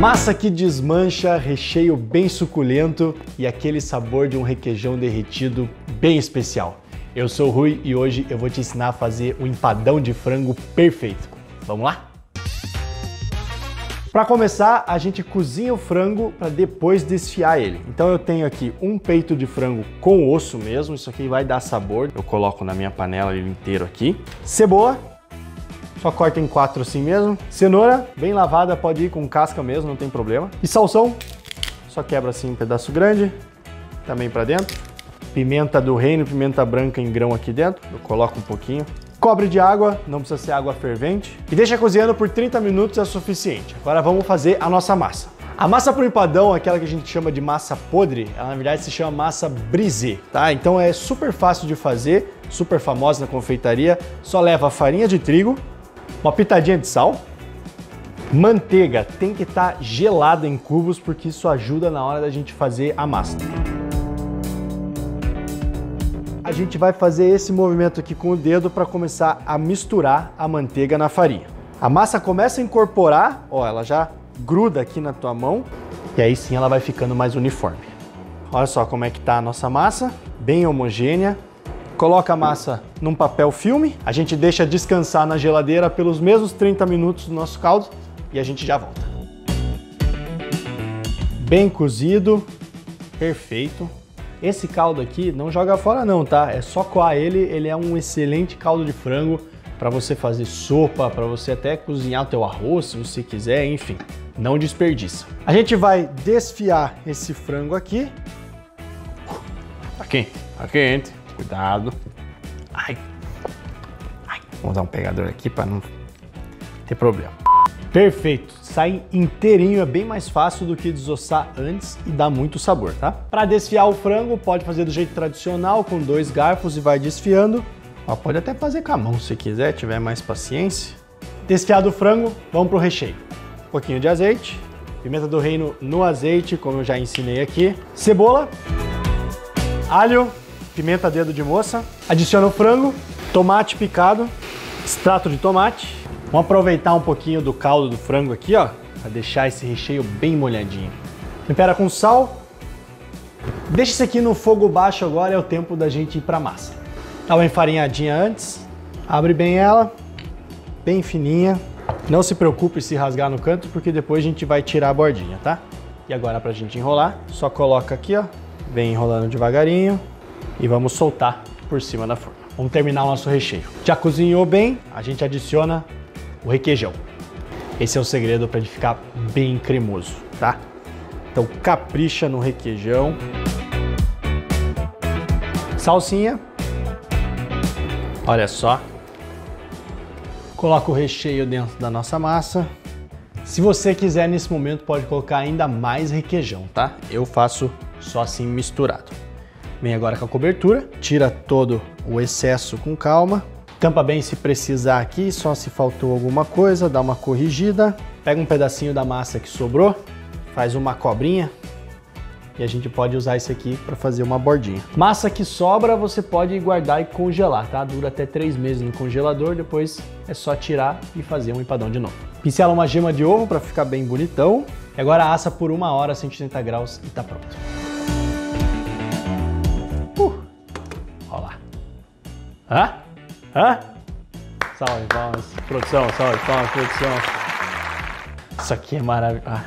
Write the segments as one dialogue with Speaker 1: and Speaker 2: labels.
Speaker 1: Massa que desmancha, recheio bem suculento e aquele sabor de um requeijão derretido bem especial. Eu sou o Rui e hoje eu vou te ensinar a fazer um empadão de frango perfeito. Vamos lá? Para começar, a gente cozinha o frango para depois desfiar ele. Então eu tenho aqui um peito de frango com osso mesmo, isso aqui vai dar sabor. Eu coloco na minha panela ele inteiro aqui. Cebola, só corta em quatro assim mesmo. Cenoura, bem lavada, pode ir com casca mesmo, não tem problema. E salsão, só quebra assim um pedaço grande, também para dentro. Pimenta do reino, pimenta branca em grão aqui dentro, eu coloco um pouquinho. Cobre de água, não precisa ser água fervente. E deixa cozinhando por 30 minutos é suficiente. Agora vamos fazer a nossa massa. A massa pro empadão, aquela que a gente chama de massa podre, ela na verdade se chama massa brisée, tá? Então é super fácil de fazer, super famosa na confeitaria. Só leva farinha de trigo, uma pitadinha de sal, manteiga tem que estar tá gelada em cubos porque isso ajuda na hora da gente fazer a massa. A gente vai fazer esse movimento aqui com o dedo para começar a misturar a manteiga na farinha. A massa começa a incorporar, ó, ela já gruda aqui na tua mão e aí sim ela vai ficando mais uniforme. Olha só como é que tá a nossa massa, bem homogênea, Coloca a massa num papel filme, a gente deixa descansar na geladeira pelos mesmos 30 minutos do nosso caldo e a gente já volta. Bem cozido, perfeito. Esse caldo aqui não joga fora não, tá? É só coar ele, ele é um excelente caldo de frango para você fazer sopa, para você até cozinhar o teu arroz, se você quiser, enfim, não desperdiça. A gente vai desfiar esse frango aqui. Tá quente, tá quente. Cuidado. Ai. Ai. Vamos dar um pegador aqui para não ter problema. Perfeito, sai inteirinho, é bem mais fácil do que desossar antes e dá muito sabor, tá? Para desfiar o frango, pode fazer do jeito tradicional, com dois garfos e vai desfiando. Ó, pode até fazer com a mão se quiser, tiver mais paciência. Desfiado o frango, vamos pro recheio. Um pouquinho de azeite, pimenta do reino no azeite, como eu já ensinei aqui. Cebola, alho, pimenta dedo de moça, adiciona o frango, tomate picado, extrato de tomate. Vamos aproveitar um pouquinho do caldo do frango aqui, ó, para deixar esse recheio bem molhadinho. Tempera com sal. Deixa isso aqui no fogo baixo agora, é o tempo da gente ir para massa. Dá uma enfarinhadinha antes, abre bem ela, bem fininha. Não se preocupe se rasgar no canto, porque depois a gente vai tirar a bordinha, tá? E agora para a gente enrolar, só coloca aqui, ó, vem enrolando devagarinho e vamos soltar por cima da forma. Vamos terminar o nosso recheio. Já cozinhou bem, a gente adiciona o requeijão. Esse é o segredo para ele ficar bem cremoso, tá? Então capricha no requeijão. Salsinha. Olha só. Coloca o recheio dentro da nossa massa. Se você quiser nesse momento pode colocar ainda mais requeijão, tá? Eu faço só assim misturado. Vem agora com a cobertura, tira todo o excesso com calma. Tampa bem se precisar aqui, só se faltou alguma coisa, dá uma corrigida. Pega um pedacinho da massa que sobrou, faz uma cobrinha e a gente pode usar isso aqui para fazer uma bordinha. Massa que sobra você pode guardar e congelar, tá? Dura até três meses no congelador, depois é só tirar e fazer um empadão de novo. Pincela uma gema de ovo para ficar bem bonitão. Agora assa por uma hora a 180 graus e tá pronto. Hã? Hã? Salve palmas, produção, salve palmas, produção. Isso aqui é maravilhoso. Ah.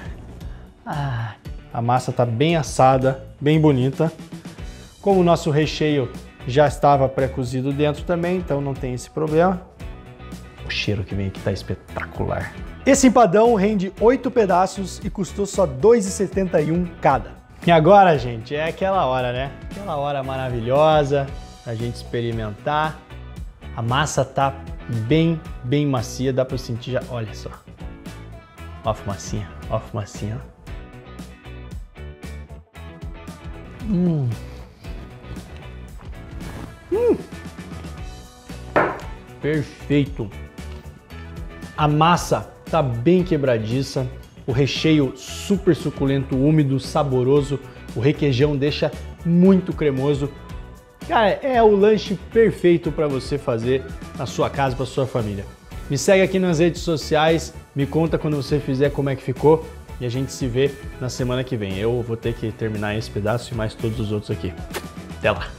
Speaker 1: ah. A massa tá bem assada, bem bonita. Como o nosso recheio já estava pré-cozido dentro também, então não tem esse problema. O cheiro que vem aqui tá espetacular. Esse empadão rende 8 pedaços e custou só R$ 2,71 cada. E agora, gente, é aquela hora, né? Aquela hora maravilhosa, a gente experimentar. A massa tá bem, bem macia, dá para sentir já. Olha só. Ó a fumacinha, ó a fumacinha. Hum. Hum. Perfeito. A massa tá bem quebradiça, o recheio super suculento, úmido, saboroso, o requeijão deixa muito cremoso. Cara, é o lanche perfeito para você fazer na sua casa para sua família. Me segue aqui nas redes sociais, me conta quando você fizer como é que ficou e a gente se vê na semana que vem. Eu vou ter que terminar esse pedaço e mais todos os outros aqui. Até lá!